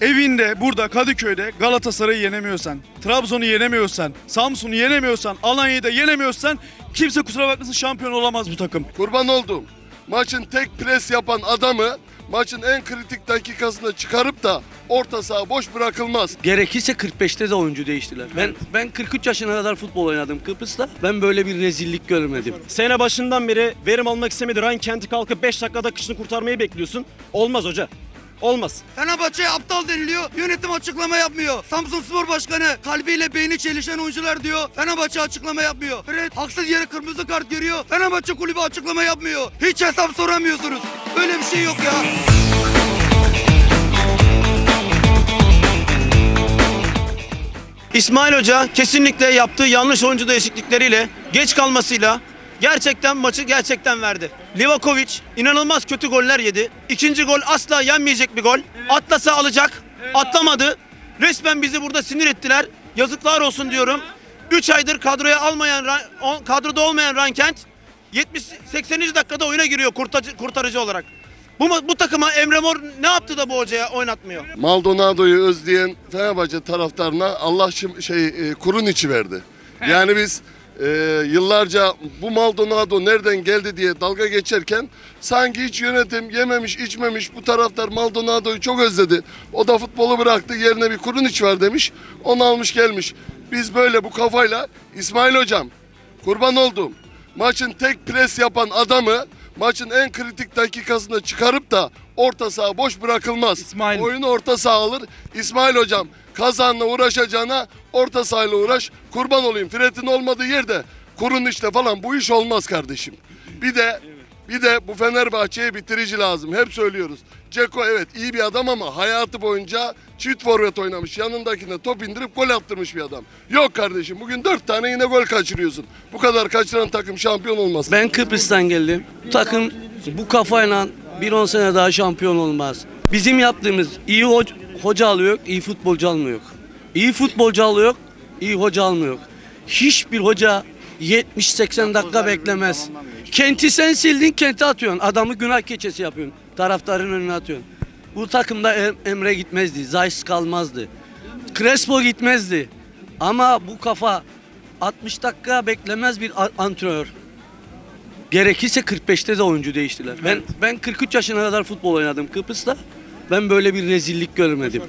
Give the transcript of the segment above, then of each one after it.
Evinde burada Kadıköy'de Galatasaray'ı yenemiyorsan, Trabzon'u yenemiyorsan, Samsun'u yenemiyorsan, Alanya'yı da yenemiyorsan kimse kusura bakmasın şampiyon olamaz bu takım. Kurban oldum. Maçın tek pres yapan adamı maçın en kritik dakikasında çıkarıp da orta saha boş bırakılmaz. Gerekirse 45'te de oyuncu değiştiler. Ben ben 43 yaşına kadar futbol oynadım Kıbrıs'ta. Ben böyle bir rezillik görmedim. Sene başından beri verim almak istemedi. Ryan Kent'i kalkıp 5 dakikada kışını kurtarmayı bekliyorsun. Olmaz hoca. Olmaz. Fenerbahçe'ye aptal deniliyor. Yönetim açıklama yapmıyor. Samsun Spor Başkanı kalbiyle beyni çelişen oyuncular diyor. Fenerbahçe açıklama yapmıyor. Fred haksız yere kırmızı kart görüyor. Fenerbahçe kulübü açıklama yapmıyor. Hiç hesap soramıyorsunuz. Öyle bir şey yok ya. İsmail Hoca kesinlikle yaptığı yanlış oyuncu değişiklikleriyle geç kalmasıyla gerçekten maçı gerçekten verdi. Livakovic inanılmaz kötü goller yedi. İkinci gol asla yenmeyecek bir gol. Atlasa alacak. Atlamadı. Resmen bizi burada sinir ettiler. Yazıklar olsun diyorum. 3 aydır kadroya almayan kadroda olmayan Rankent 70 80. dakikada oyuna giriyor kurtarıcı, kurtarıcı olarak. Bu bu takıma Emre Mor ne yaptı da bu hocaya oynatmıyor? Maldonado'yu özleyen Fenerbahçe taraftarına Allah şey e, kurun içi verdi. Yani biz e, yıllarca bu Maldonado nereden geldi diye dalga geçerken sanki hiç yönetim yememiş içmemiş bu taraftar Maldonado'yu çok özledi. O da futbolu bıraktı yerine bir kurun iç var demiş. Onu almış gelmiş. Biz böyle bu kafayla İsmail hocam kurban oldum. Maçın tek pres yapan adamı maçın en kritik dakikasında çıkarıp da orta saha boş bırakılmaz. İsmail. Oyunu orta saha alır. İsmail hocam kazanla uğraşacağına orta sahayla uğraş. Kurban olayım. Fred'in olmadığı yerde kurun işte falan bu iş olmaz kardeşim. Bir de bir de bu Fenerbahçe'ye bitirici lazım. Hep söylüyoruz. Ceko evet iyi bir adam ama hayatı boyunca çift forvet oynamış. Yanındakine top indirip gol attırmış bir adam. Yok kardeşim bugün dört tane yine gol kaçırıyorsun. Bu kadar kaçıran takım şampiyon olmaz. Ben Kıbrıs'tan geldim. Bu takım bu kafayla bir 10 sene daha şampiyon olmaz. Bizim yaptığımız iyi hoca, hoca alıyor, iyi futbolcu almıyor. İyi futbolcu alıyor, iyi hoca almıyor. Hiçbir hoca 70-80 dakika beklemez. Kenti sen sildin, kenti atıyorsun. Adamı günah keçesi yapıyorsun. Taraftarın önüne atıyorsun. Bu takımda Em- Emre gitmezdi, Zayis kalmazdı. Crespo gitmezdi. Ama bu kafa 60 dakika beklemez bir antrenör. Gerekirse 45'te de oyuncu değiştiler. Ben ben 43 yaşına kadar futbol oynadım Kıbrıs'ta. Ben böyle bir rezillik görmedim.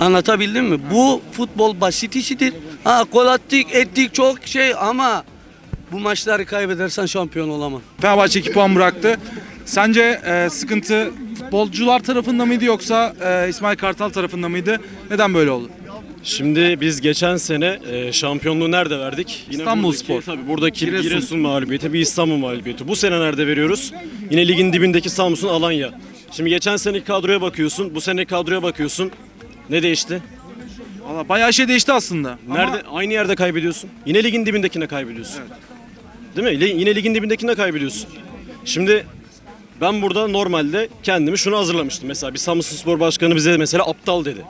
Anlatabildim mi? Bu futbol basit işidir. Ha gol attık, ettik çok şey ama bu maçları kaybedersen şampiyon olamam. Fenerbahçe 2 puan bıraktı. Sence e, sıkıntı futbolcular tarafında mıydı yoksa e, İsmail Kartal tarafında mıydı? Neden böyle oldu? Şimdi biz geçen sene e, şampiyonluğu nerede verdik? Yine İstanbul buradaki, Spor. Tabii buradaki Giresun. Giresun. mağlubiyeti, bir İstanbul mağlubiyeti. Bu sene nerede veriyoruz? Yine ligin dibindeki Samsun, Alanya. Şimdi geçen seneki kadroya bakıyorsun, bu sene kadroya bakıyorsun. Ne değişti? Valla bayağı şey değişti aslında. Ama Nerede? Aynı yerde kaybediyorsun. Yine ligin dibindekine kaybediyorsun. Değil mi? Yine ligin dibindekine kaybediyorsun. Şimdi ben burada normalde kendimi şunu hazırlamıştım. Mesela bir Samsun Spor Başkanı bize mesela aptal dedi.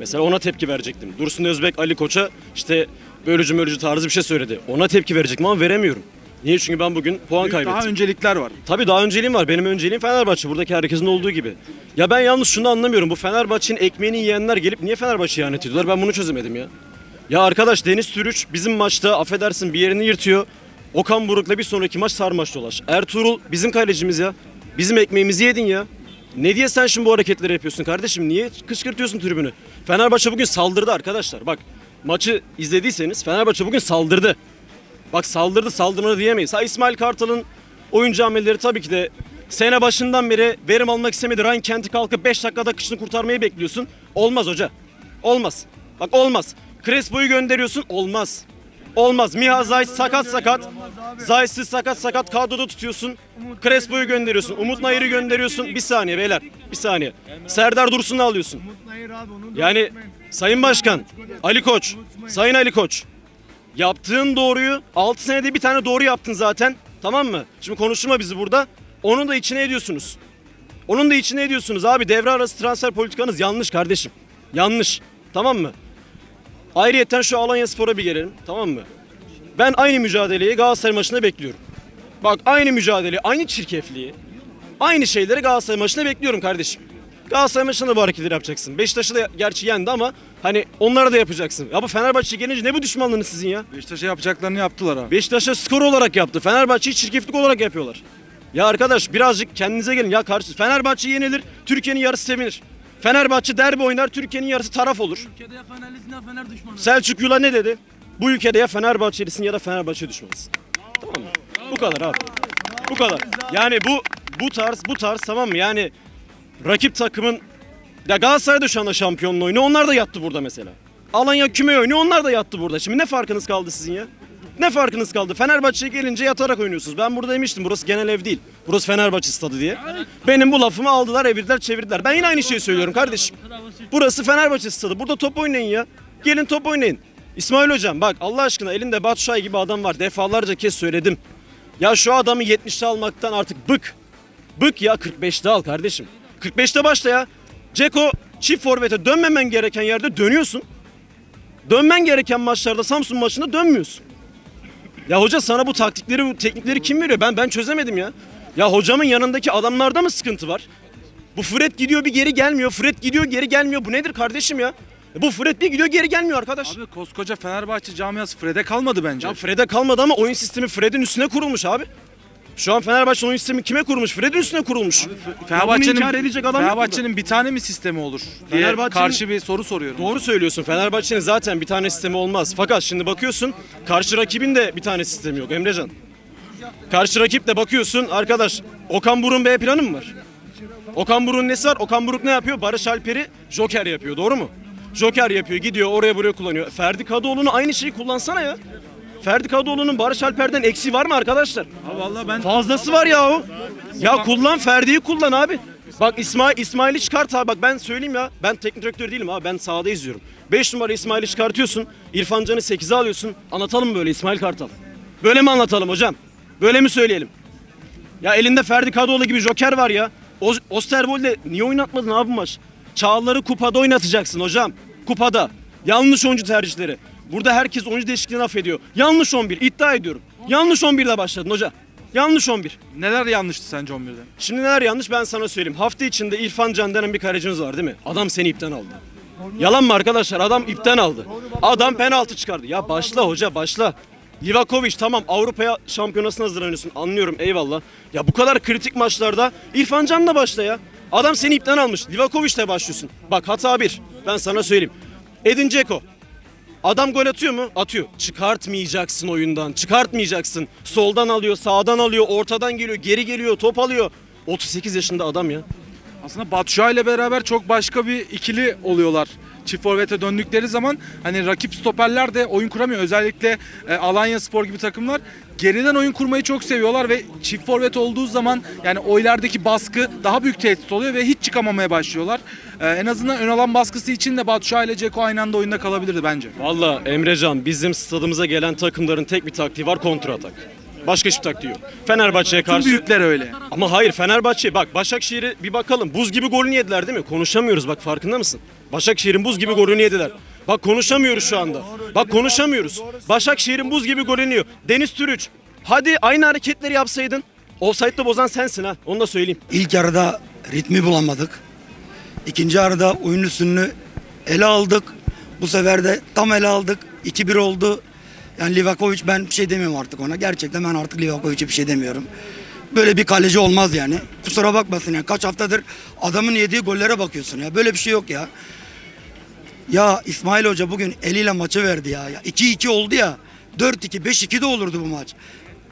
Mesela ona tepki verecektim. Dursun Özbek Ali Koç'a işte bölücü mölücü tarzı bir şey söyledi. Ona tepki verecektim ama veremiyorum. Niye? Çünkü ben bugün puan kaybettim. daha öncelikler var. Tabii daha önceliğim var. Benim önceliğim Fenerbahçe. Buradaki herkesin olduğu gibi. Ya ben yalnız şunu anlamıyorum. Bu Fenerbahçe'nin ekmeğini yiyenler gelip niye Fenerbahçe'ye ihanet ediyorlar? Ben bunu çözemedim ya. Ya arkadaş Deniz Türüç bizim maçta affedersin bir yerini yırtıyor. Okan Buruk'la bir sonraki maç sarmaş dolaş. Ertuğrul bizim kalecimiz ya. Bizim ekmeğimizi yedin ya. Ne diye sen şimdi bu hareketleri yapıyorsun kardeşim? Niye kışkırtıyorsun tribünü? Fenerbahçe bugün saldırdı arkadaşlar. Bak maçı izlediyseniz Fenerbahçe bugün saldırdı. Bak saldırdı saldırmadı diyemeyiz. Ha İsmail Kartal'ın oyuncu hamleleri tabii ki de sene başından beri verim almak istemedi. Ryan Kent'i kalkıp 5 dakikada kışını kurtarmayı bekliyorsun. Olmaz hoca. Olmaz. Bak olmaz. Crespo'yu gönderiyorsun. Olmaz. Olmaz. Miha Zayt sakat sakat. Zayt'siz sakat sakat kadroda tutuyorsun. Crespo'yu gönderiyorsun. Umut Nayır'ı gönderiyorsun. Bir saniye beyler. Bir saniye. Serdar Dursun'u alıyorsun. Yani Sayın Başkan, Ali Koç, Sayın Ali Koç. Yaptığın doğruyu 6 senede bir tane doğru yaptın zaten. Tamam mı? Şimdi konuşma bizi burada. Onun da içine ediyorsunuz. Onun da içine ediyorsunuz abi. Devre arası transfer politikanız yanlış kardeşim. Yanlış. Tamam mı? Ayrıyeten şu Alanya Spor'a bir gelelim. Tamam mı? Ben aynı mücadeleyi Galatasaray maçında bekliyorum. Bak aynı mücadele, aynı çirkefliği, aynı şeyleri Galatasaray maçında bekliyorum kardeşim. Galatasaray maçında da bu hareketleri yapacaksın. Beşiktaş'ı da gerçi yendi ama hani onlara da yapacaksın. Ya bu Fenerbahçe gelince ne bu düşmanlığınız sizin ya? Beşiktaş'a yapacaklarını yaptılar abi. Beşiktaş'a skor olarak yaptı. Fenerbahçe'yi çirkeflik olarak yapıyorlar. Ya arkadaş birazcık kendinize gelin. Ya karşı Fenerbahçe yenilir, Türkiye'nin yarısı sevinir. Fenerbahçe derbi oynar, Türkiye'nin yarısı taraf olur. Selçuk Yula ne dedi? Bu ülkede ya Fenerbahçelisin ya da Fenerbahçe düşmanısın. Tamam mı? Bu kadar abi. Bu kadar. Yani bu bu tarz bu tarz tamam mı? Yani rakip takımın ya Galatasaray da şu anda şampiyonluğu oynuyor. Onlar da yattı burada mesela. Alanya küme oynuyor. Onlar da yattı burada. Şimdi ne farkınız kaldı sizin ya? Ne farkınız kaldı? Fenerbahçe'ye gelince yatarak oynuyorsunuz. Ben burada demiştim burası genel ev değil. Burası Fenerbahçe stadı diye. Benim bu lafımı aldılar, evirdiler, çevirdiler. Ben yine aynı şeyi söylüyorum kardeşim. Burası Fenerbahçe stadı. Burada top oynayın ya. Gelin top oynayın. İsmail hocam bak Allah aşkına elinde Batu Şahin gibi adam var. Defalarca kez söyledim. Ya şu adamı 70'te almaktan artık bık. Bık ya 45'te al kardeşim. 45'te başla ya. Ceko çift forvete dönmemen gereken yerde dönüyorsun. Dönmen gereken maçlarda Samsun maçında dönmüyorsun. Ya hoca sana bu taktikleri, bu teknikleri kim veriyor? Ben ben çözemedim ya. Ya hocamın yanındaki adamlarda mı sıkıntı var? Bu Fred gidiyor bir geri gelmiyor. Fred gidiyor geri gelmiyor. Bu nedir kardeşim ya? Bu Fred bir gidiyor geri gelmiyor arkadaş. Abi koskoca Fenerbahçe camiası Fred'e kalmadı bence. Ya Fred'e kalmadı ama oyun sistemi Fred'in üstüne kurulmuş abi. Şu an Fenerbahçe oyun sistemi kime kurulmuş? Fred'in üstüne kurulmuş. Fenerbahçe'nin. Fenerbahçe'nin bir tane mi sistemi olur diye karşı bir soru soruyorum. Doğru söylüyorsun. Fenerbahçe'nin zaten bir tane sistemi olmaz. Fakat şimdi bakıyorsun karşı rakibin de bir tane sistemi yok Emrecan. Karşı rakip de bakıyorsun arkadaş Okan Buruk'un B planı mı var? Okan Buruk'un nesi var? Okan Buruk ne yapıyor? Barış Alper'i Joker yapıyor doğru mu? Joker yapıyor gidiyor oraya buraya kullanıyor. Ferdi Kadıoğlu'nu aynı şeyi kullansana ya. Ferdi Kadıoğlu'nun Barış Alper'den eksiği var mı arkadaşlar? Ha vallahi ben Fazlası var ya o. Ya kullan Ferdi'yi kullan abi. Bak İsmail İsmail'i çıkart abi. Bak ben söyleyeyim ya. Ben teknik direktör değilim abi. Ben sahada izliyorum. 5 numara İsmail'i çıkartıyorsun. İrfan Can'ı 8'e alıyorsun. Anlatalım mı böyle İsmail Kartal? Böyle mi anlatalım hocam? Böyle mi söyleyelim? Ya elinde Ferdi Kadıoğlu gibi joker var ya. O, Osterwold'e niye oynatmadın abi maç? Çağlar'ı kupada oynatacaksın hocam. Kupada. Yanlış oyuncu tercihleri. Burada herkes oyuncu değişikliğini affediyor. Yanlış 11 iddia ediyorum. Yanlış 11'de başladın hoca. Yanlış 11. neler yanlıştı sence 11'de? Şimdi neler yanlış ben sana söyleyeyim. Hafta içinde İrfan Can denen bir kaleciniz var değil mi? Adam seni ipten aldı. Yalan mı arkadaşlar? Adam ipten aldı. Adam penaltı çıkardı. Ya başla hoca başla. Livakovic tamam Avrupa'ya şampiyonasına hazırlanıyorsun. Anlıyorum eyvallah. Ya bu kadar kritik maçlarda İrfan Can'la başla ya. Adam seni ipten almış. Livakovic'le başlıyorsun. Bak hata bir. Ben sana söyleyeyim. Edin Dzeko. Adam gol atıyor mu? Atıyor. Çıkartmayacaksın oyundan. Çıkartmayacaksın. Soldan alıyor, sağdan alıyor, ortadan geliyor, geri geliyor, top alıyor. 38 yaşında adam ya. Aslında Batshuayi ile beraber çok başka bir ikili oluyorlar. Çift forvete döndükleri zaman hani rakip stoperler de oyun kuramıyor. Özellikle e, Alanya Spor gibi takımlar geriden oyun kurmayı çok seviyorlar ve çift forvet olduğu zaman yani oylardaki baskı daha büyük tehdit oluyor ve hiç çıkamamaya başlıyorlar. E, en azından ön alan baskısı için de Batshuayi ile Ceko aynı anda oyunda kalabilirdi bence. Valla Emrecan bizim stadımıza gelen takımların tek bir taktiği var kontra atak. Başka hiçbir taktiği yok. Fenerbahçe'ye Tüm karşı... büyükler öyle. Ama hayır Fenerbahçe bak Başakşehir'i bir bakalım. Buz gibi golünü yediler değil mi? Konuşamıyoruz bak farkında mısın? Başakşehir'in buz gibi golünü yediler. Bak konuşamıyoruz şu anda. Bak konuşamıyoruz. Başakşehir'in buz gibi golünü yiyor. Deniz Türüç. Hadi aynı hareketleri yapsaydın. Offside'da bozan sensin ha. Onu da söyleyeyim. İlk yarıda ritmi bulamadık. İkinci yarıda oyun üstünlüğü ele aldık. Bu sefer de tam ele aldık. 2-1 oldu. Yani Livakovic ben bir şey demiyorum artık ona. Gerçekten ben artık Livakovic'e bir şey demiyorum. Böyle bir kaleci olmaz yani. Kusura bakmasın ya. Kaç haftadır adamın yediği gollere bakıyorsun ya. Böyle bir şey yok ya. Ya İsmail Hoca bugün eliyle maçı verdi ya. ya 2-2 oldu ya. 4-2, 5-2 de olurdu bu maç.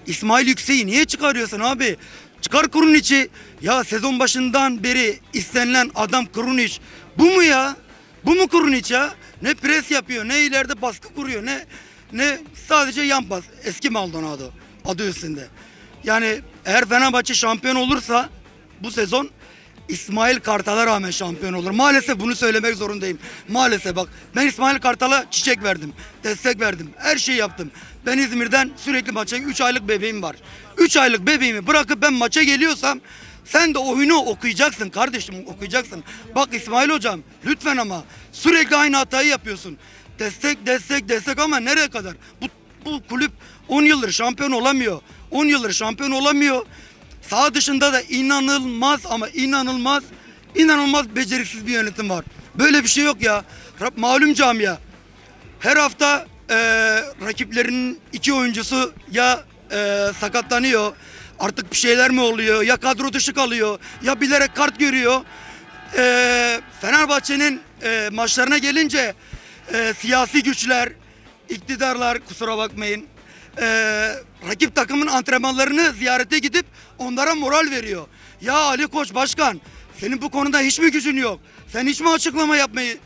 İsmail Yüksek'i niye çıkarıyorsun abi? Çıkar Kuruniç'i. Ya sezon başından beri istenilen adam Kuruniç. Bu mu ya? Bu mu Kuruniç ya? Ne pres yapıyor, ne ileride baskı kuruyor, ne ne sadece yan pas. Eski Maldonado adı üstünde. Yani eğer Fenerbahçe şampiyon olursa bu sezon İsmail Kartal'a rağmen şampiyon olur. Maalesef bunu söylemek zorundayım. Maalesef bak ben İsmail Kartal'a çiçek verdim. Destek verdim. Her şeyi yaptım. Ben İzmir'den sürekli maça 3 aylık bebeğim var. 3 aylık bebeğimi bırakıp ben maça geliyorsam sen de oyunu okuyacaksın kardeşim okuyacaksın. Bak İsmail hocam lütfen ama sürekli aynı hatayı yapıyorsun. Destek destek destek ama nereye kadar? Bu, bu kulüp 10 yıldır şampiyon olamıyor. 10 yıldır şampiyon olamıyor. Sağ dışında da inanılmaz ama inanılmaz inanılmaz beceriksiz bir yönetim var. Böyle bir şey yok ya. Malum camia. Her hafta e, rakiplerinin iki oyuncusu ya e, sakatlanıyor, artık bir şeyler mi oluyor, ya kadro dışı kalıyor, ya bilerek kart görüyor. E, Fenerbahçe'nin e, maçlarına gelince e, siyasi güçler, iktidarlar kusura bakmayın, e, rakip takımın antrenmanlarını ziyarete gidip onlara moral veriyor. Ya Ali Koç Başkan, senin bu konuda hiç mi gücün yok? Sen hiç mi açıklama yapmayı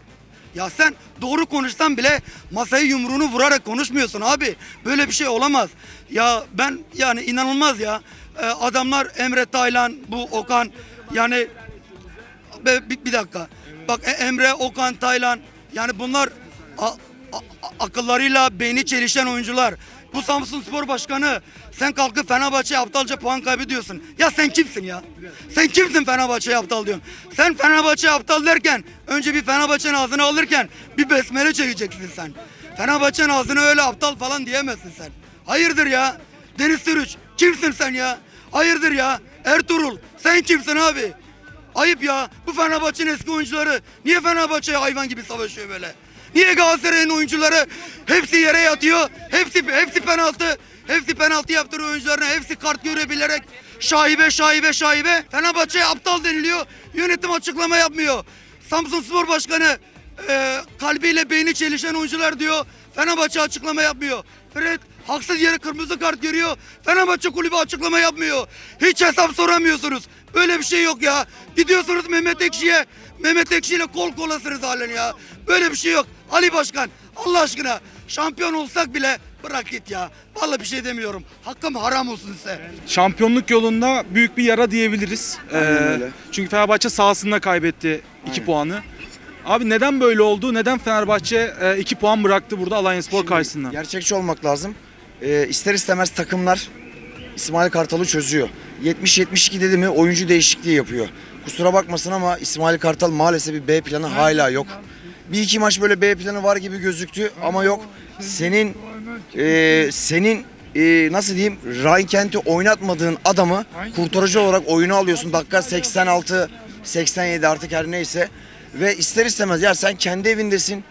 ya sen doğru konuşsan bile masayı yumruğunu vurarak konuşmuyorsun abi. Böyle bir şey olamaz. Ya ben yani inanılmaz ya. Ee, adamlar Emre Taylan, bu Okan yani bir, bir dakika. Bak E- Emre, Okan, Taylan yani bunlar a- a- akıllarıyla beyni çelişen oyuncular. Bu Samsun Spor Başkanı sen kalkıp Fenerbahçe'ye aptalca puan kaybediyorsun. Ya sen kimsin ya? Sen kimsin Fenerbahçe'ye aptal diyorsun? Sen Fenerbahçe'ye aptal derken önce bir Fenerbahçe'nin ağzını alırken bir besmele çekeceksin sen. Fenerbahçe'nin ağzına öyle aptal falan diyemezsin sen. Hayırdır ya? Deniz Sürüç kimsin sen ya? Hayırdır ya? Ertuğrul sen kimsin abi? Ayıp ya. Bu Fenerbahçe'nin eski oyuncuları niye Fenerbahçe'ye hayvan gibi savaşıyor böyle? Niye Galatasaray'ın oyuncuları hepsi yere yatıyor? Hepsi hepsi penaltı. Hepsi penaltı yaptırıyor oyuncularına. Hepsi kart görebilerek şaibe şaibe şaibe. Fenerbahçe'ye aptal deniliyor. Yönetim açıklama yapmıyor. Samsun Spor Başkanı e, kalbiyle beyni çelişen oyuncular diyor. Fenerbahçe açıklama yapmıyor. Fred haksız yere kırmızı kart görüyor. Fenerbahçe kulübü açıklama yapmıyor. Hiç hesap soramıyorsunuz. Böyle bir şey yok ya. Gidiyorsunuz Mehmet Ekşi'ye. Mehmet Ekşi ile kol kolasınız halen ya. Böyle bir şey yok. Ali Başkan Allah aşkına şampiyon olsak bile bırak git ya. Vallahi bir şey demiyorum. Hakkım haram olsun size. Şampiyonluk yolunda büyük bir yara diyebiliriz. Ee, çünkü Fenerbahçe sahasında kaybetti 2 puanı. Abi neden böyle oldu? Neden Fenerbahçe 2 puan bıraktı burada Alanyaspor karşısında? Gerçekçi olmak lazım. Ee, ister istemez takımlar İsmail Kartal'ı çözüyor. 70-72 dedi mi oyuncu değişikliği yapıyor. Kusura bakmasın ama İsmail Kartal maalesef bir B planı hala yok. Bir iki maç böyle B planı var gibi gözüktü ama yok. Senin e, senin e, nasıl diyeyim Ryan Kent'i oynatmadığın adamı kurtarıcı olarak oyunu alıyorsun. Dakika 86 87 artık her neyse. Ve ister istemez ya sen kendi evindesin.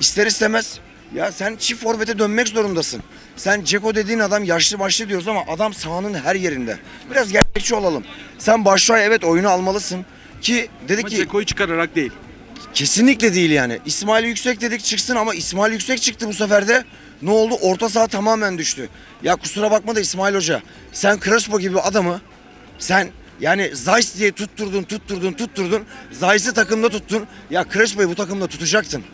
İster istemez ya sen çift forvete dönmek zorundasın. Sen Ceko dediğin adam yaşlı başlı diyoruz ama adam sahanın her yerinde. Biraz gerçekçi olalım. Sen Başşuay evet oyunu almalısın. Ki dedi Ama ki Ceko'yu çıkararak değil. Kesinlikle değil yani. İsmail Yüksek dedik çıksın ama İsmail Yüksek çıktı bu sefer de. Ne oldu? Orta saha tamamen düştü. Ya kusura bakma da İsmail Hoca. Sen Crespo gibi adamı sen yani Zayt diye tutturdun, tutturdun, tutturdun. Zayt'ı takımda tuttun. Ya Crespo'yu bu takımda tutacaktın.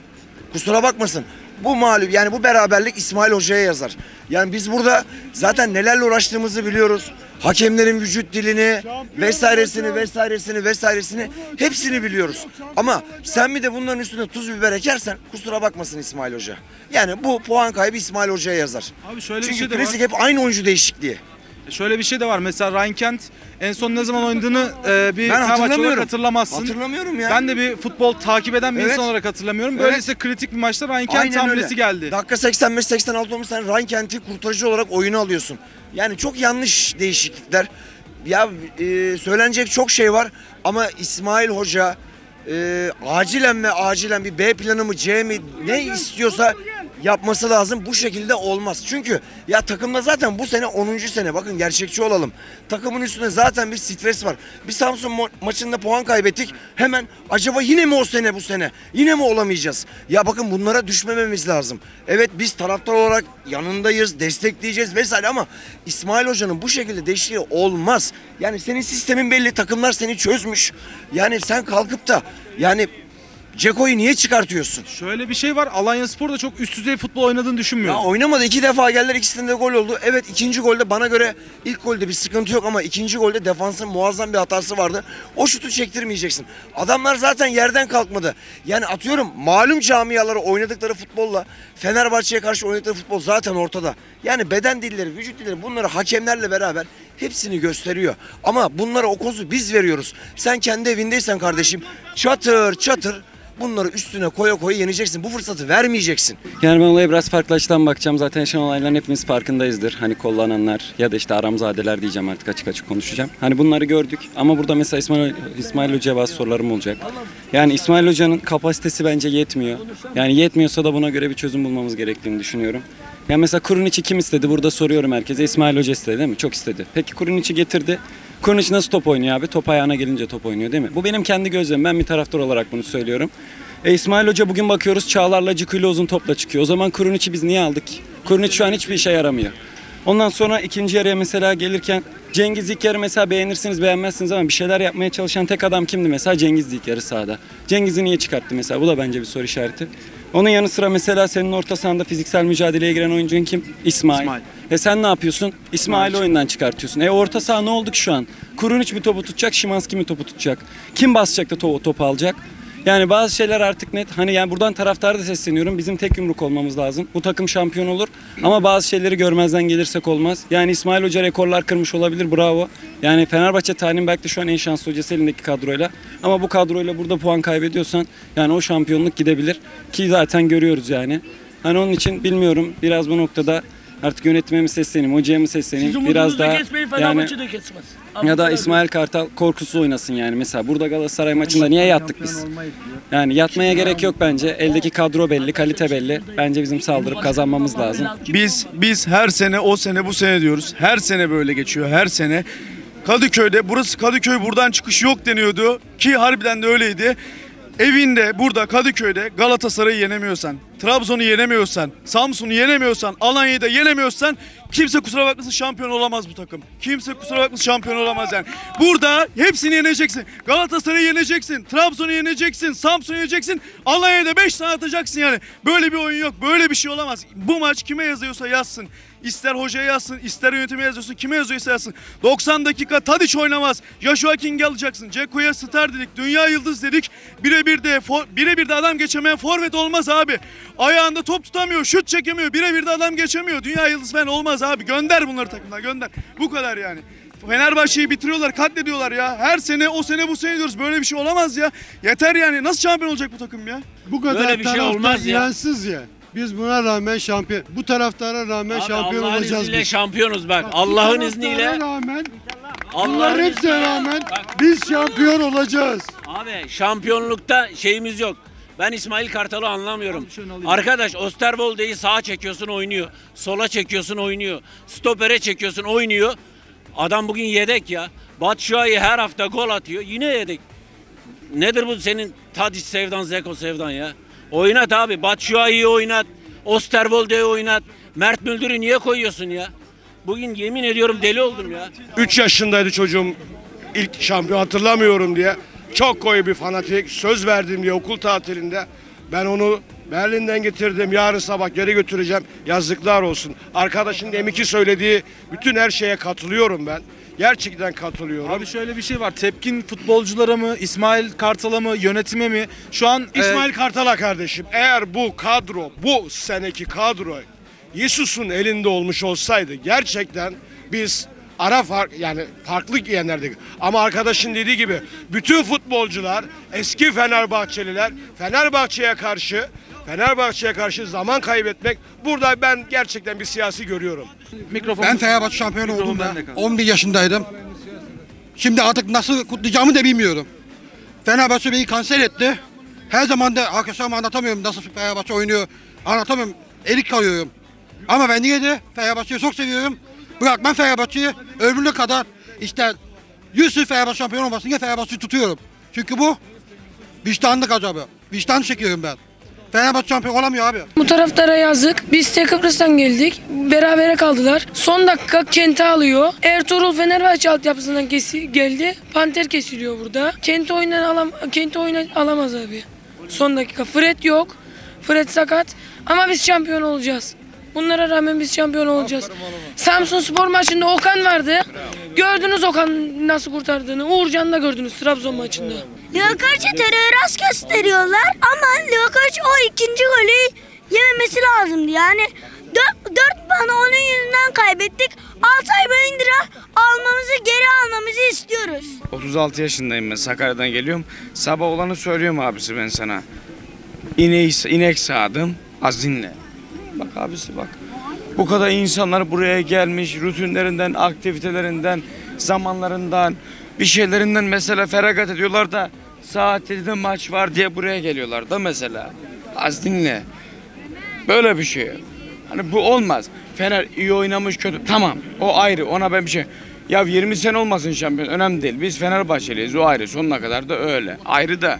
Kusura bakmasın. Bu mağlup yani bu beraberlik İsmail Hoca'ya yazar. Yani biz burada zaten nelerle uğraştığımızı biliyoruz. Hakemlerin vücut dilini vesairesini vesairesini vesairesini hepsini biliyoruz. Ama sen bir de bunların üstüne tuz biber ekersen kusura bakmasın İsmail Hoca. Yani bu puan kaybı İsmail Hoca'ya yazar. Abi şöyle bir Çünkü şey de var. klasik hep aynı oyuncu değişikliği. Şöyle bir şey de var. Mesela Ryan Kent en son ne zaman oynadığını e, bir Ben hatırlamıyorum. hatırlamazsın. Hatırlamıyorum ya. Ben de bir futbol takip eden bir Evet. insan olarak hatırlamıyorum. Evet. Böyleyse kritik bir maçta Ryan Kent Aynen hamlesi öyle. geldi. Dakika 85-86 olmuş sen Ryan Kent'i kurtarıcı olarak oyunu alıyorsun. Yani çok yanlış değişiklikler. Ya e, söylenecek çok şey var ama İsmail Hoca e, acilen ve acilen bir B planı mı C mi ne istiyorsa yapması lazım. Bu şekilde olmaz. Çünkü ya takımda zaten bu sene 10. sene. Bakın gerçekçi olalım. Takımın üstünde zaten bir stres var. Bir Samsun ma- maçında puan kaybettik. Hemen acaba yine mi o sene bu sene? Yine mi olamayacağız? Ya bakın bunlara düşmememiz lazım. Evet biz taraftar olarak yanındayız, destekleyeceğiz vesaire ama İsmail Hoca'nın bu şekilde değişikliği olmaz. Yani senin sistemin belli, takımlar seni çözmüş. Yani sen kalkıp da yani Ceko'yu niye çıkartıyorsun? Şöyle bir şey var. Alanya Spor da çok üst düzey futbol oynadığını Ya düşünmüyorum. oynamadı iki defa geldiler ikisinde de gol oldu. Evet ikinci golde bana göre ilk golde bir sıkıntı yok ama ikinci golde defansın muazzam bir hatası vardı. O şutu çektirmeyeceksin. Adamlar zaten yerden kalkmadı. Yani atıyorum malum camiaları oynadıkları futbolla Fenerbahçe'ye karşı oynadıkları futbol zaten ortada. Yani beden dilleri, vücut dilleri bunları hakemlerle beraber hepsini gösteriyor. Ama bunlara o kozu biz veriyoruz. Sen kendi evindeysen kardeşim çatır çatır bunları üstüne koya koya yeneceksin. Bu fırsatı vermeyeceksin. Yani ben olaya biraz farklı açıdan bakacağım. Zaten yaşanan olayların hepimiz farkındayızdır. Hani kullananlar ya da işte aramzadeler diyeceğim artık açık açık konuşacağım. Hani bunları gördük ama burada mesela İsmail, İsmail Hoca'ya bazı sorularım olacak. Yani İsmail Hoca'nın kapasitesi bence yetmiyor. Yani yetmiyorsa da buna göre bir çözüm bulmamız gerektiğini düşünüyorum. Ya mesela Kuruniç'i kim istedi? Burada soruyorum herkese. İsmail Hoca istedi değil mi? Çok istedi. Peki Kuruniç'i getirdi. Kuruniç nasıl top oynuyor abi? Top ayağına gelince top oynuyor değil mi? Bu benim kendi gözlemim. Ben bir taraftar olarak bunu söylüyorum. E İsmail Hoca bugün bakıyoruz Çağlar'la Cikuyla uzun topla çıkıyor. O zaman Kuruniç'i biz niye aldık? Kuruniç şu an hiçbir işe yaramıyor. Ondan sonra ikinci yarıya mesela gelirken Cengiz ilk yarı mesela beğenirsiniz beğenmezsiniz ama bir şeyler yapmaya çalışan tek adam kimdi mesela? Cengiz ilk sahada. Cengiz'i niye çıkarttı mesela? Bu da bence bir soru işareti. Onun yanı sıra mesela senin orta sahanda fiziksel mücadeleye giren oyuncun kim? İsmail. İsmail. E sen ne yapıyorsun? İsmail'i oyundan çıkartıyorsun. E orta saha ne oldu ki şu an? Kurunic mi topu tutacak, Şimanski mi topu tutacak? Kim basacak da topu, topu alacak? Yani bazı şeyler artık net. Hani yani buradan taraftara da sesleniyorum. Bizim tek yumruk olmamız lazım. Bu takım şampiyon olur. Ama bazı şeyleri görmezden gelirsek olmaz. Yani İsmail Hoca rekorlar kırmış olabilir. Bravo. Yani Fenerbahçe tarihinin belki de şu an en şanslı hocası elindeki kadroyla. Ama bu kadroyla burada puan kaybediyorsan yani o şampiyonluk gidebilir. Ki zaten görüyoruz yani. Hani onun için bilmiyorum. Biraz bu noktada artık yönetime mi sesleneyim, hocaya mı sesleneyim? Biraz daha yani ya da İsmail Kartal korkusuz oynasın yani. Mesela burada Galatasaray maçında niye yattık biz? Yani yatmaya gerek yok bence. Eldeki kadro belli, kalite belli. Bence bizim saldırıp kazanmamız lazım. Biz biz her sene o sene bu sene diyoruz. Her sene böyle geçiyor. Her sene Kadıköy'de burası Kadıköy buradan çıkış yok deniyordu ki harbiden de öyleydi. Evinde burada Kadıköy'de Galatasaray'ı yenemiyorsan, Trabzon'u yenemiyorsan, Samsun'u yenemiyorsan, Alanya'yı da yenemiyorsan kimse kusura bakmasın şampiyon olamaz bu takım. Kimse kusura bakmasın şampiyon olamaz yani. Burada hepsini yeneceksin. Galatasaray'ı yeneceksin, Trabzon'u yeneceksin, Samsun'u yeneceksin, Alanya'ya da 5 tane atacaksın yani. Böyle bir oyun yok, böyle bir şey olamaz. Bu maç kime yazıyorsa yazsın. İster hocaya yazsın, ister yönetime yazıyorsun, kime yazıyorsa yazsın. 90 dakika Tadiç oynamaz. Joshua King'i alacaksın. Ceko'ya star dedik, dünya yıldız dedik. Birebir de birebir de adam geçemeyen forvet olmaz abi. Ayağında top tutamıyor, şut çekemiyor. Birebir de adam geçemiyor. Dünya yıldız falan olmaz abi. Gönder bunları takımdan, gönder. Bu kadar yani. Fenerbahçe'yi bitiriyorlar, katlediyorlar ya. Her sene o sene bu sene diyoruz. Böyle bir şey olamaz ya. Yeter yani. Nasıl şampiyon olacak bu takım ya? Bu kadar Böyle bir şey taraftar olmaz ya. inançsız ya. Biz buna rağmen şampiyon, bu taraftara rağmen Abi şampiyon Allah'ın olacağız izniyle biz. şampiyonuz bak. Bak, bu Allah'ın taraftara izniyle. rağmen, Allah'ın bunların hepsine izniyle. rağmen Bak, biz şampiyon olacağız. Abi şampiyonlukta şeyimiz yok. Ben İsmail Kartal'ı anlamıyorum. Arkadaş Osterwolde'yi sağa çekiyorsun oynuyor. Sola çekiyorsun oynuyor. Stopere çekiyorsun oynuyor. Adam bugün yedek ya. Batshuayi her hafta gol atıyor. Yine yedek. Nedir bu senin Tadic sevdan, Zeko sevdan ya? Oynat abi. Batshuayi'yi oynat. Osterwolde'yi oynat. Mert Müldür'ü niye koyuyorsun ya? Bugün yemin ediyorum deli oldum ya. 3 yaşındaydı çocuğum ilk şampiyon hatırlamıyorum diye. Çok koyu bir fanatik. Söz verdim diye okul tatilinde. Ben onu Berlin'den getirdim. Yarın sabah geri götüreceğim. Yazıklar olsun. Arkadaşın M2 söylediği bütün her şeye katılıyorum ben. Gerçekten katılıyorum. Abi şöyle bir şey var. Tepkin futbolculara mı, İsmail Kartal'a mı, yönetime mi? Şu an e, İsmail Kartal'a kardeşim eğer bu kadro bu seneki kadro Yesus'un elinde olmuş olsaydı gerçekten biz ara fark yani farklı yenerdik. Ama arkadaşın dediği gibi bütün futbolcular eski Fenerbahçeliler Fenerbahçe'ye karşı Fenerbahçe'ye karşı zaman kaybetmek burada ben gerçekten bir siyasi görüyorum. mikrofon Ben Fenerbahçe şampiyonu Mikrofon oldum da bende kaldı. 11 yaşındaydım. Şimdi artık nasıl kutlayacağımı da bilmiyorum. Fenerbahçe beni kanser etti. Her zaman da arkadaşlarıma anlatamıyorum nasıl Fenerbahçe oynuyor. Anlatamıyorum. Elik kalıyorum. Ama ben yine de Fenerbahçe'yi çok seviyorum. Bırakmam Fenerbahçe'yi ömrüne kadar işte 100 yıl Fenerbahçe şampiyon olmasın diye Fenerbahçe'yi tutuyorum. Çünkü bu vicdanlık acaba. Vicdan çekiyorum ben. Fenerbahçe şampiyon olamıyor abi. Bu taraftara yazık. Biz de Kıbrıs'tan geldik. Berabere kaldılar. Son dakika Kent'i alıyor. Ertuğrul Fenerbahçe altyapısından kesi geldi. Panter kesiliyor burada. Kent'i oynan alam Kent'i oynan alamaz abi. Son dakika. Fred yok. Fred sakat. Ama biz şampiyon olacağız. Bunlara rağmen biz şampiyon olacağız. Samsun Spor maçında Okan vardı. Gördünüz Okan nasıl kurtardığını. Uğurcan'ı da gördünüz Trabzon maçında. Livakovic terör az gösteriyorlar ama Livakovic o ikinci golü yememesi lazımdı. Yani 4, 4 puanı onun yüzünden kaybettik. 6 ay boyunca almamızı geri almamızı istiyoruz. 36 yaşındayım ben Sakarya'dan geliyorum. Sabah olanı söylüyorum abisi ben sana. ineği, inek sağdım. Az dinle. Bak abisi bak. Bu kadar insanlar buraya gelmiş. Rutinlerinden, aktivitelerinden, zamanlarından, bir şeylerinden mesela feragat ediyorlar da saat 7'de maç var diye buraya geliyorlar da mesela. Az dinle. Böyle bir şey. Hani bu olmaz. Fener iyi oynamış kötü. Tamam. O ayrı. Ona ben bir şey. Ya 20 sene olmasın şampiyon. Önemli değil. Biz Fenerbahçeliyiz. O ayrı. Sonuna kadar da öyle. Ayrı da.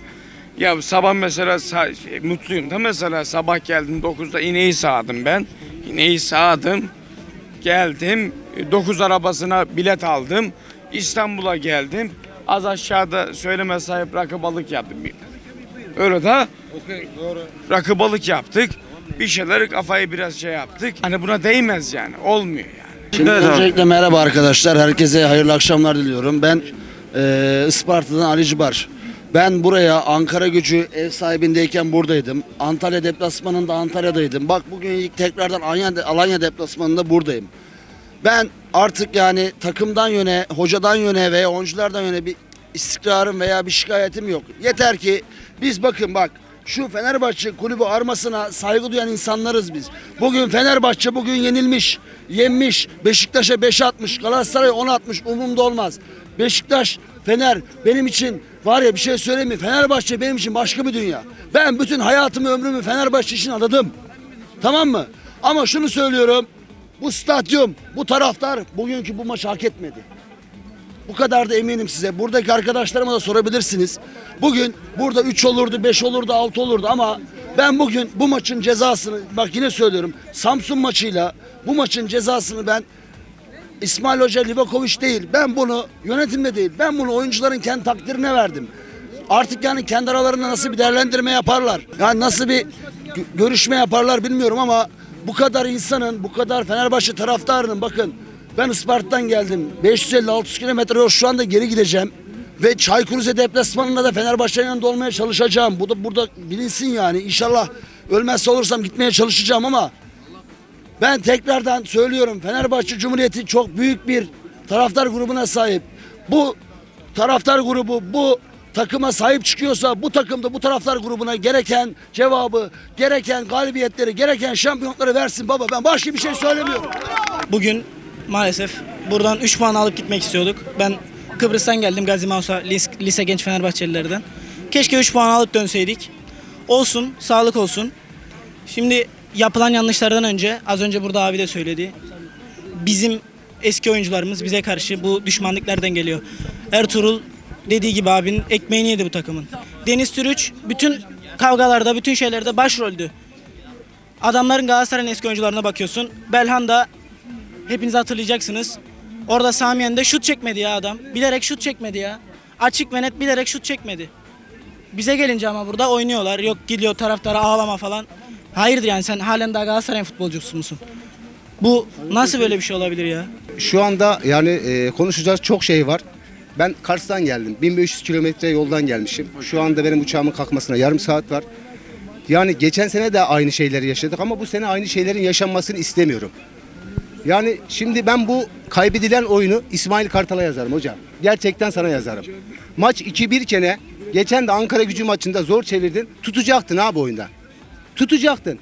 Ya sabah mesela şey, mutluyum da mesela sabah geldim 9'da ineği sağdım ben. İneği sağdım. Geldim. 9 arabasına bilet aldım. İstanbul'a geldim. Az aşağıda söyleme sahip rakı balık yaptım. Öyle de rakı balık yaptık. Bir şeyler kafayı biraz şey yaptık. Hani buna değmez yani. Olmuyor yani. Şimdi öncelikle merhaba arkadaşlar. Herkese hayırlı akşamlar diliyorum. Ben eee Isparta'dan Ali Cibar. Ben buraya Ankara gücü ev sahibindeyken buradaydım. Antalya deplasmanında Antalya'daydım. Bak bugün ilk tekrardan Alanya, Alanya deplasmanında buradayım. Ben artık yani takımdan yöne, hocadan yöne veya oyunculardan yöne bir istikrarım veya bir şikayetim yok. Yeter ki biz bakın bak şu Fenerbahçe kulübü armasına saygı duyan insanlarız biz. Bugün Fenerbahçe bugün yenilmiş, yenmiş, Beşiktaş'a 5 atmış, Galatasaray 10 atmış umurumda olmaz. Beşiktaş, Fener benim için var ya bir şey söyleyeyim mi? Fenerbahçe benim için başka bir dünya. Ben bütün hayatımı, ömrümü Fenerbahçe için adadım. Tamam mı? Ama şunu söylüyorum. Bu stadyum, bu taraftar bugünkü bu maçı hak etmedi. Bu kadar da eminim size. Buradaki arkadaşlarıma da sorabilirsiniz. Bugün burada 3 olurdu, 5 olurdu, 6 olurdu ama ben bugün bu maçın cezasını bak yine söylüyorum. Samsun maçıyla bu maçın cezasını ben İsmail Hoca Livakovic değil. Ben bunu yönetimde değil. Ben bunu oyuncuların kendi takdirine verdim. Artık yani kendi aralarında nasıl bir değerlendirme yaparlar. Yani nasıl bir gö- görüşme yaparlar bilmiyorum ama bu kadar insanın, bu kadar Fenerbahçe taraftarının bakın ben Isparta'dan geldim. 550-600 kilometre yol şu anda geri gideceğim. Ve Çaykur Rize deplasmanında da Fenerbahçe'nin yanında olmaya çalışacağım. Bu da burada bilinsin yani. İnşallah ölmezse olursam gitmeye çalışacağım ama ben tekrardan söylüyorum Fenerbahçe Cumhuriyeti çok büyük bir taraftar grubuna sahip. Bu taraftar grubu bu takıma sahip çıkıyorsa bu takımda bu taraftar grubuna gereken cevabı, gereken galibiyetleri, gereken şampiyonlukları versin baba. Ben başka bir şey söylemiyorum. Bugün maalesef buradan 3 puan alıp gitmek istiyorduk. Ben Kıbrıs'tan geldim Gazi Mausa Lise Genç Fenerbahçelilerden. Keşke 3 puan alıp dönseydik. Olsun, sağlık olsun. Şimdi yapılan yanlışlardan önce, az önce burada abi de söyledi. Bizim eski oyuncularımız bize karşı bu düşmanlıklardan geliyor. Ertuğrul dediği gibi abinin ekmeğini yedi bu takımın. Deniz Türüç bütün kavgalarda, bütün şeylerde başroldü. Adamların Galatasaray'ın eski oyuncularına bakıyorsun. Belhanda hepiniz hatırlayacaksınız. Orada Samiyen'de şut çekmedi ya adam. Bilerek şut çekmedi ya. Açık ve net bilerek şut çekmedi. Bize gelince ama burada oynuyorlar. Yok gidiyor taraftara ağlama falan. Hayırdır yani sen halen daha Galatasaray'ın futbolcusu musun? Bu nasıl böyle bir şey olabilir ya? Şu anda yani e, konuşacağız çok şey var. Ben Kars'tan geldim. 1500 kilometre yoldan gelmişim. Şu anda benim uçağımın kalkmasına yarım saat var. Yani geçen sene de aynı şeyleri yaşadık ama bu sene aynı şeylerin yaşanmasını istemiyorum. Yani şimdi ben bu kaybedilen oyunu İsmail Kartal'a yazarım hocam. Gerçekten sana yazarım. Maç 2-1 kene geçen de Ankara gücü maçında zor çevirdin. Tutacaktın abi oyunda. Tutacaktın.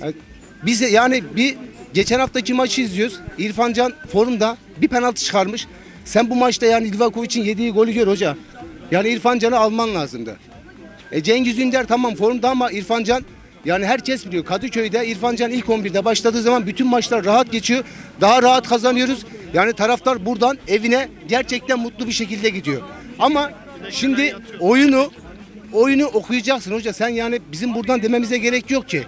Yani Bize yani bir geçen haftaki maçı izliyoruz. İrfan Can formda bir penaltı çıkarmış. Sen bu maçta yani Livakovic'in yediği golü gör hoca. Yani İrfan Can'ı alman lazımdı. E Cengiz Ünder tamam formda ama İrfan Can yani herkes biliyor Kadıköy'de İrfan Can ilk 11'de başladığı zaman bütün maçlar rahat geçiyor. Daha rahat kazanıyoruz. Yani taraftar buradan evine gerçekten mutlu bir şekilde gidiyor. Ama şimdi oyunu oyunu okuyacaksın hoca. Sen yani bizim buradan dememize gerek yok ki.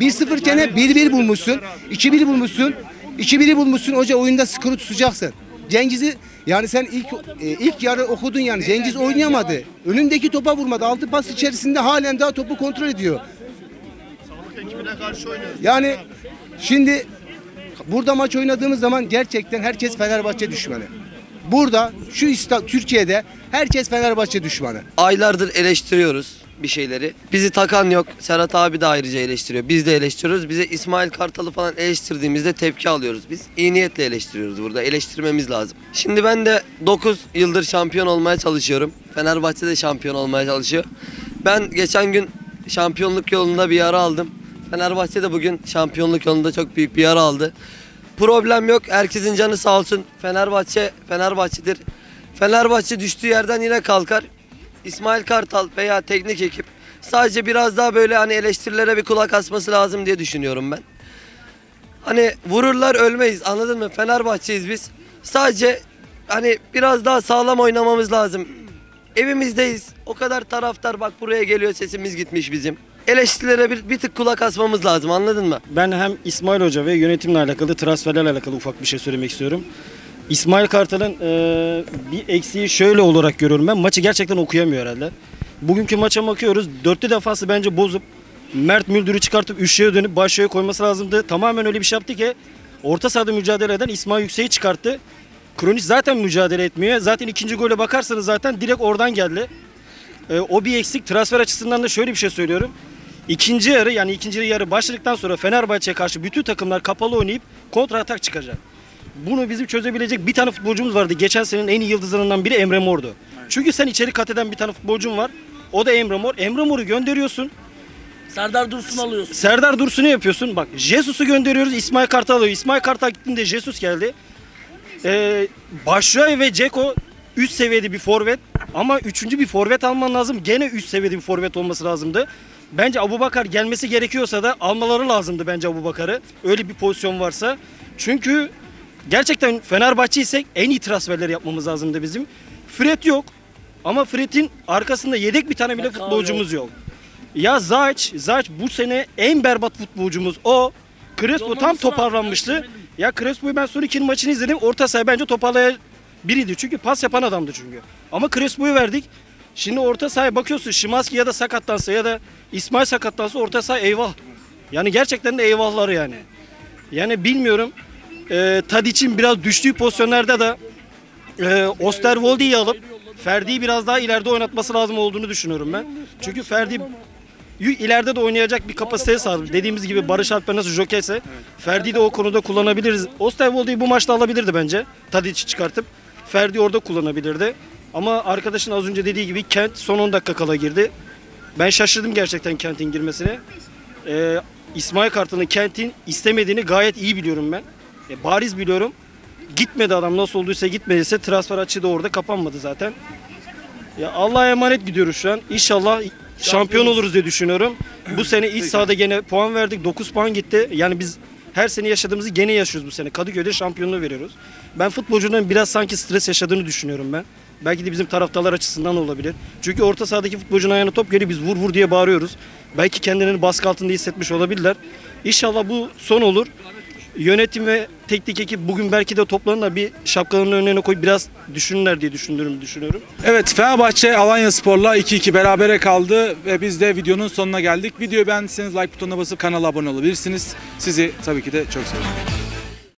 1-0 kene 1-1 bulmuşsun. 2-1 bulmuşsun. 2-1'i bulmuşsun hoca oyunda skoru tutacaksın. Cengiz'i yani sen ilk e, ilk yarı okudun yani Cengiz oynayamadı. Önündeki topa vurmadı. Altı pas içerisinde halen daha topu kontrol ediyor. Yani şimdi burada maç oynadığımız zaman gerçekten herkes Fenerbahçe düşmanı. Burada şu İsta- Türkiye'de herkes Fenerbahçe düşmanı. Aylardır eleştiriyoruz bir şeyleri. Bizi takan yok. Serhat abi de ayrıca eleştiriyor. Biz de eleştiriyoruz. Bize İsmail Kartal'ı falan eleştirdiğimizde tepki alıyoruz biz. İyi niyetle eleştiriyoruz burada. Eleştirmemiz lazım. Şimdi ben de 9 yıldır şampiyon olmaya çalışıyorum. Fenerbahçe de şampiyon olmaya çalışıyor. Ben geçen gün şampiyonluk yolunda bir yara aldım. Fenerbahçe de bugün şampiyonluk yolunda çok büyük bir yara aldı. Problem yok. Herkesin canı sağ olsun. Fenerbahçe Fenerbahçe'dir. Fenerbahçe düştüğü yerden yine kalkar. İsmail Kartal veya teknik ekip sadece biraz daha böyle hani eleştirilere bir kulak asması lazım diye düşünüyorum ben. Hani vururlar ölmeyiz anladın mı? Fenerbahçeyiz biz. Sadece hani biraz daha sağlam oynamamız lazım. Evimizdeyiz. O kadar taraftar bak buraya geliyor sesimiz gitmiş bizim. Eleştirilere bir, bir tık kulak asmamız lazım anladın mı? Ben hem İsmail Hoca ve yönetimle alakalı, transferlerle alakalı ufak bir şey söylemek istiyorum. İsmail Kartal'ın e, bir eksiği şöyle olarak görüyorum ben. Maçı gerçekten okuyamıyor herhalde. Bugünkü maça bakıyoruz. Dörtlü defansı bence bozup Mert Müldür'ü çıkartıp üçlüye dönüp başlığa koyması lazımdı. Tamamen öyle bir şey yaptı ki orta sahada mücadele eden İsmail Yüksek'i çıkarttı. Kronis zaten mücadele etmiyor. Zaten ikinci gole bakarsanız zaten direkt oradan geldi. E, o bir eksik. Transfer açısından da şöyle bir şey söylüyorum. İkinci yarı yani ikinci yarı başladıktan sonra Fenerbahçe'ye karşı bütün takımlar kapalı oynayıp kontra atak çıkacak. Bunu bizim çözebilecek bir tane futbolcumuz vardı. Geçen senenin en iyi yıldızlarından biri Emre Mor'du. Çünkü sen içeri kat eden bir tane futbolcun var. O da Emre Mor. Emre Mor'u gönderiyorsun. Serdar Dursun alıyorsun. Serdar Dursun'u yapıyorsun. Bak Jesus'u gönderiyoruz. İsmail Kartal alıyor. İsmail Kartal gittiğinde Jesus geldi. Ee, Başşuay ve Ceko üst seviyede bir forvet. Ama üçüncü bir forvet alman lazım. Gene üst seviyede bir forvet olması lazımdı. Bence Abubakar gelmesi gerekiyorsa da almaları lazımdı bence Abubakar'ı. Öyle bir pozisyon varsa. Çünkü gerçekten Fenerbahçe isek en iyi transferleri yapmamız lazımdı bizim. Fred yok. Ama Fred'in arkasında yedek bir tane bile Bakao futbolcumuz yok. Ya Zaç, Zaç bu sene en berbat futbolcumuz o. Crespo tam toparlanmıştı. Ya Crespo'yu ben son iki maçını izledim. Orta saha bence toparlayan biriydi. Çünkü pas yapan adamdı çünkü. Ama Crespo'yu verdik. Şimdi orta sahaya bakıyorsun Şimanski ya da sakatlansa ya da İsmail sakatlansa orta saha eyvah. Yani gerçekten de eyvahlar yani. Yani bilmiyorum. Ee, Tadic'in biraz düştüğü pozisyonlarda da e, Osterwolde'yi alıp Ferdi'yi biraz daha ileride oynatması lazım olduğunu düşünüyorum ben. Çünkü Ferdi ileride de oynayacak bir kapasiteye sahip. Dediğimiz gibi Barış Alper nasıl jokeyse Ferdi'yi de o konuda kullanabiliriz. Osterwolde'yi bu maçta alabilirdi bence. Tadic'i çıkartıp Ferdi orada kullanabilirdi. Ama arkadaşın az önce dediği gibi Kent son 10 dakika kala girdi. Ben şaşırdım gerçekten Kent'in girmesine. Ee, İsmail Kartal'ın Kent'in istemediğini gayet iyi biliyorum ben. E, bariz biliyorum. Gitmedi adam nasıl olduysa gitmediyse transfer açığı da orada kapanmadı zaten. Ya Allah'a emanet gidiyoruz şu an. İnşallah şampiyon oluruz diye düşünüyorum. Bu sene iç sahada gene puan verdik. 9 puan gitti. Yani biz her sene yaşadığımızı gene yaşıyoruz bu sene. Kadıköy'de şampiyonluğu veriyoruz. Ben futbolcunun biraz sanki stres yaşadığını düşünüyorum ben. Belki de bizim taraftarlar açısından olabilir. Çünkü orta sahadaki futbolcunun ayağına top geliyor biz vur vur diye bağırıyoruz. Belki kendilerini baskı altında hissetmiş olabilirler. İnşallah bu son olur. Yönetim ve teknik ekip bugün belki de toplanır da bir şapkalarının önüne koyup biraz düşünürler diye düşündüğümü düşünüyorum. Evet Fenerbahçe Alanya Spor'la 2-2 berabere kaldı ve biz de videonun sonuna geldik. Videoyu beğendiyseniz like butonuna basıp kanala abone olabilirsiniz. Sizi tabii ki de çok seviyorum.